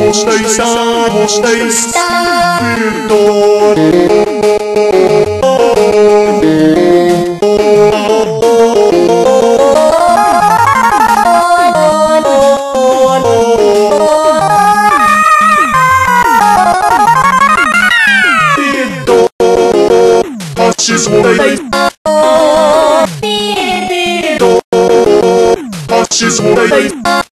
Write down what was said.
Gostei, sa, gostei, sa, She's one She's holding.